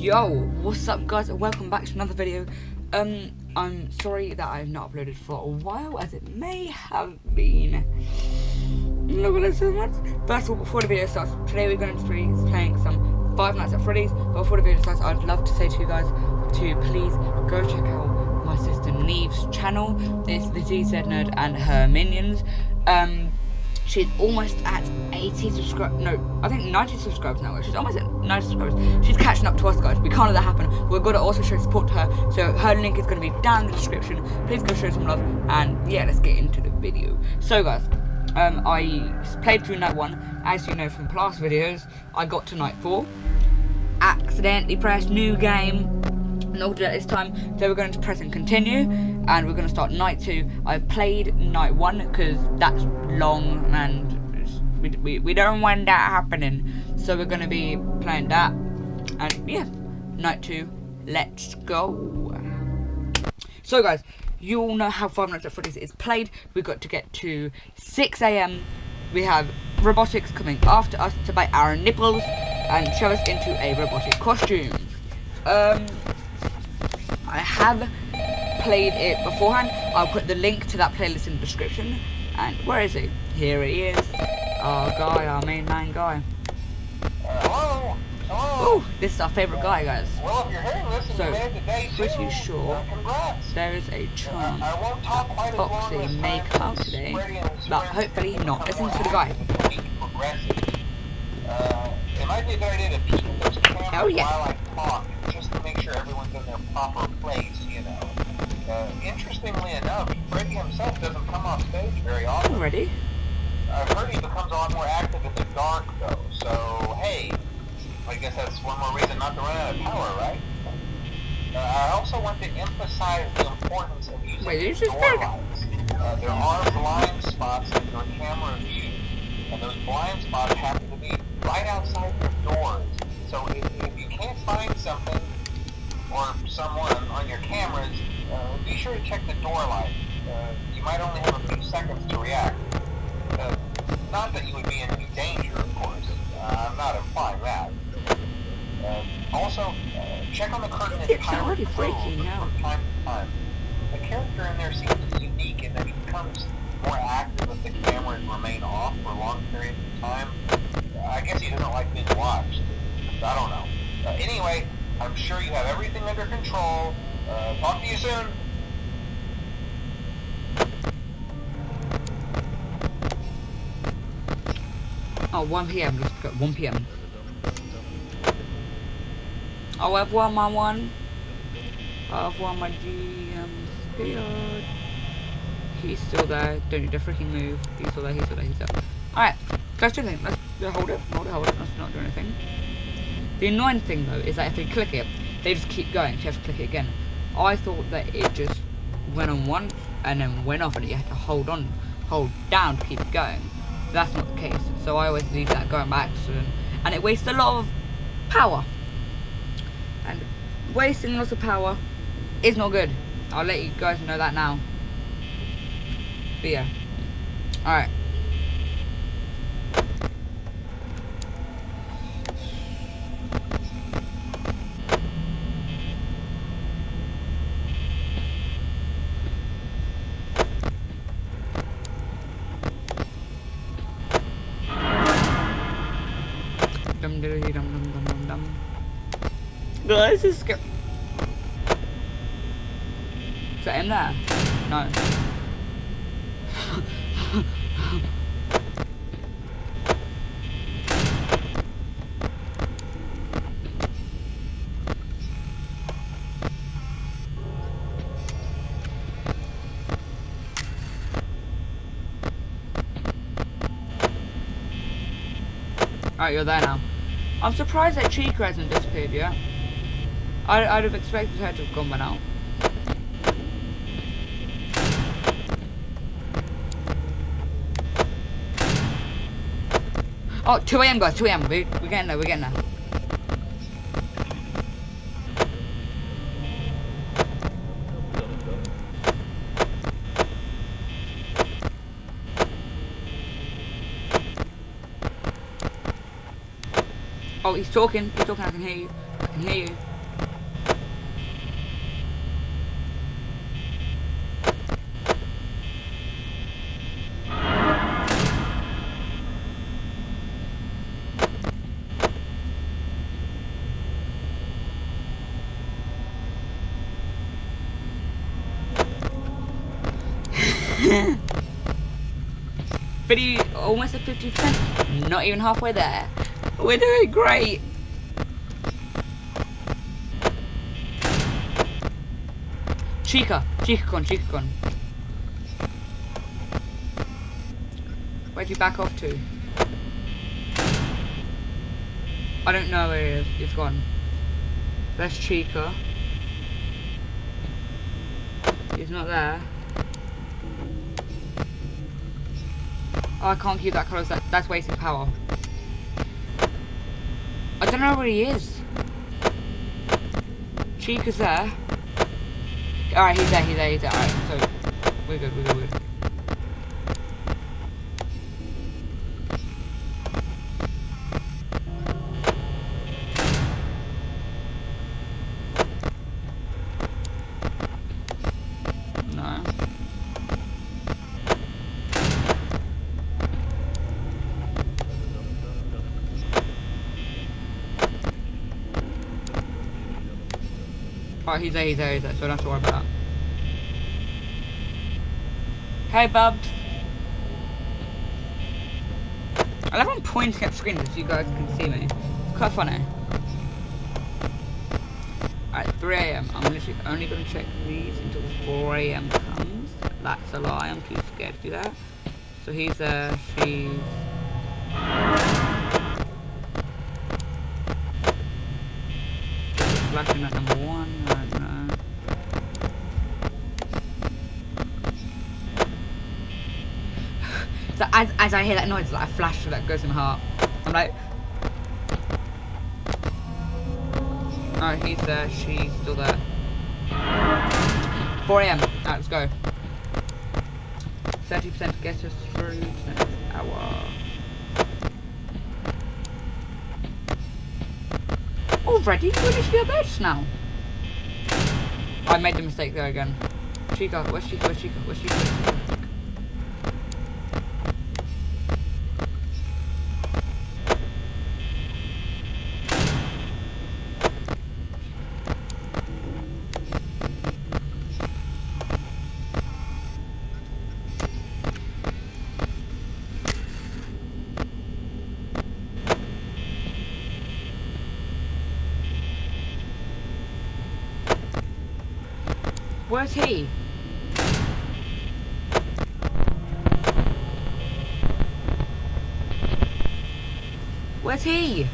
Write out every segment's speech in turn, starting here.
Yo, what's up guys and welcome back to another video. Um, I'm sorry that I've not uploaded for a while as it may have been not gonna so much. First of all, before the video starts, today we're going to be playing some Five Nights at Freddy's. But before the video starts, I'd love to say to you guys to please go check out my sister Neve's channel. It's the DZ Nerd and her minions. Um, She's almost at 80 subscribers. No, I think 90 subscribers now. She's almost at 90 subscribers. She's catching up to us, guys. We can't let that happen. We've got to also show support to her. So her link is going to be down in the description. Please go show some love. And yeah, let's get into the video. So, guys, um, I played through night one. As you know from past videos, I got to night four. Accidentally pressed new game not do it this time. So we're going to press and continue, and we're going to start night two. I've played night one because that's long and we, we, we don't want that happening. So we're going to be playing that, and yeah, night two. Let's go. So guys, you all know how Five Nights at Freddy's is played. We've got to get to 6 a.m. We have robotics coming after us to bite our nipples and shove us into a robotic costume. Um, I have played it beforehand. I'll put the link to that playlist in the description. And where is he? Here he is. Our guy, our main man guy. hello. Hello. Ooh, this is our favourite guy, guys. Well, if you're this and So, you made it to pretty sure uh. There is a chance I won't as Foxy may come out today, Freddy and his but hopefully not. Listen to the guy. active as the week progresses. Uh, it might be a good idea to peek at those cameras Oh, yeah. while I talk, just to make sure everyone's in their proper place, you know. Uh, interestingly enough, Freddy himself doesn't come off stage very often. Already? Heard he becomes a lot more active in the dark, though. So, hey, I guess that's one more reason not to run out of power, right? Uh, I also want to emphasize the importance of using Wait, door lights. Uh, there are blind spots in your camera view, and those blind spots happen to be right outside your doors. So if, if you can't find something or someone on your cameras, uh, be sure to check the door light. Uh, you might only have a few seconds to react. Uh, not that you would be in any danger, of course. Uh, I'm not implying that. Uh, also, uh, check on the curtain in It's Pirate already breaking now. from time to time. The character in there seems unique in that he becomes more active if the cameras remain off for long periods of time. Uh, I guess he doesn't like being watched. I don't know. Uh, anyway, I'm sure you have everything under control. Uh, talk to you soon. Oh, 1 p.m. Just got 1 p.m. Oh I'll have one my one. Have one my GM speed. He's still there. Don't need to freaking move. He's still there. He's still there. He's there. Alright, let's do anything. Let's hold it. Hold it. Hold it. Let's not do anything. The annoying thing though is that if they click it, they just keep going. So you have to click it again. I thought that it just went on once and then went off, and you had to hold on, hold down to keep going. That's not the case. So I always leave that going by accident, and it wastes a lot of power. And wasting lots of power is not good. I'll let you guys know that now. But yeah. Alright. Guys, this is scary. Is that him there? No. Alright, you're there now. I'm surprised that Chica hasn't disappeared yet. I'd, I'd have expected her to have gone by now. Oh, 2 a.m. guys, 2 a.m. We, we're getting there, we're getting there. Oh, he's talking. He's talking. I can hear you. I can hear you. 50, almost at 50%. Not even halfway there. We're doing great. Chica, Chica con, Chica con. Where'd you back off to? I don't know where he is. He's gone. There's Chica. He's not there. Oh, I can't keep that close. That, that's wasting power. I don't know where he is. Chica's there. Alright, he's there, he's there, he's there. Alright, so we're good, we're good, we're good. No. Alright, he's there, he's there, he's there, so don't have to worry about that. Hey, Bubs. I love when pointing at screen so you guys can see me. It's quite funny. At 3 a.m. I'm literally only going to check these until 4 a.m. comes. That's a lie. I'm too scared to do that. So he's there. She's. I. So as, as I hear that noise, like a flash that goes in my heart. I'm like, oh, he's there. She's still there. 4 a.m. Let's go. 30% get us through to the next hour. Already? She go bitch now? I made the mistake there again. Chica, where's Chica? Where's Chica? Where's Chica? Where's Chica? Where's he? Where's he?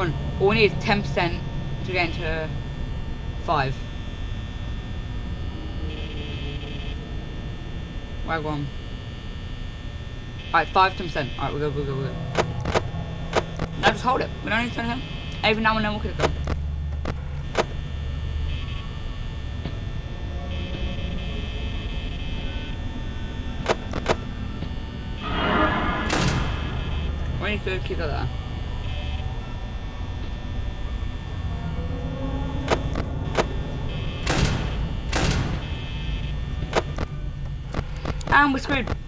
Come on. All we need is 10% to get into 5. Right, go on. Alright, 5 10. Alright, we're good, we're good, we're good. Now just hold it. We don't need to turn him. Every now and then we'll click them. We need to keep that there. And we're screwed.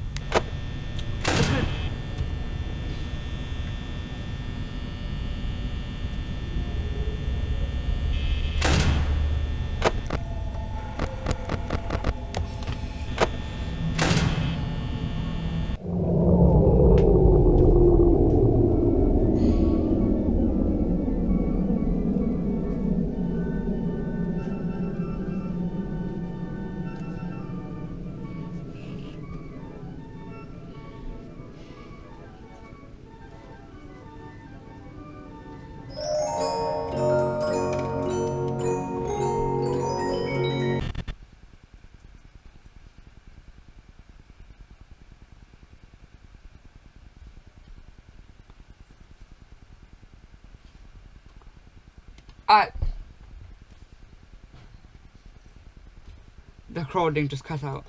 Recording just cut out.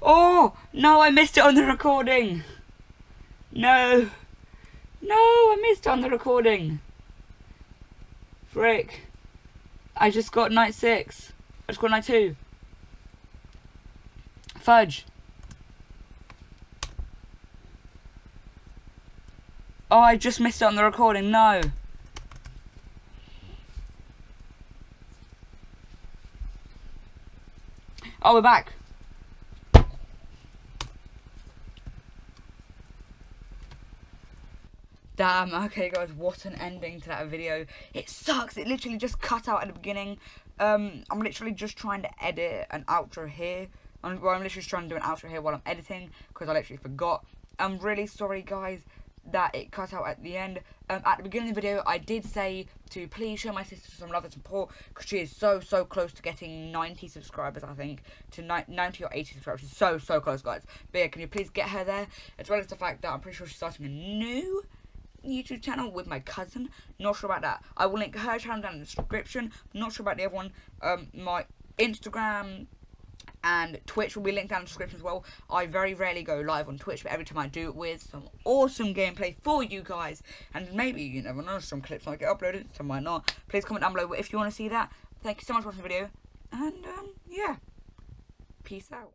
Oh! No, I missed it on the recording! No! No, I missed on the recording. Frick. I just got night six. I just got night two. Fudge. Oh, I just missed it on the recording. No. Oh, we're back. Damn, okay guys, what an ending to that video. It sucks, it literally just cut out at the beginning. Um, I'm literally just trying to edit an outro here. I'm, well, I'm literally trying to do an outro here while I'm editing, because I literally forgot. I'm really sorry guys that it cut out at the end. Um, at the beginning of the video, I did say to please show my sister some love and support because she is so, so close to getting 90 subscribers, I think, to 90 or 80 subscribers. She's so, so close, guys. But yeah, can you please get her there? As well as the fact that I'm pretty sure she's starting a new YouTube channel with my cousin. Not sure about that. I will link her channel down in the description. Not sure about the other one. Um, my Instagram and Twitch will be linked down in the description as well. I very rarely go live on Twitch, but every time I do it with some awesome gameplay for you guys, and maybe, you never know, some clips might get uploaded, some might not. Please comment down below if you want to see that. Thank you so much for watching the video, and, um, yeah. Peace out.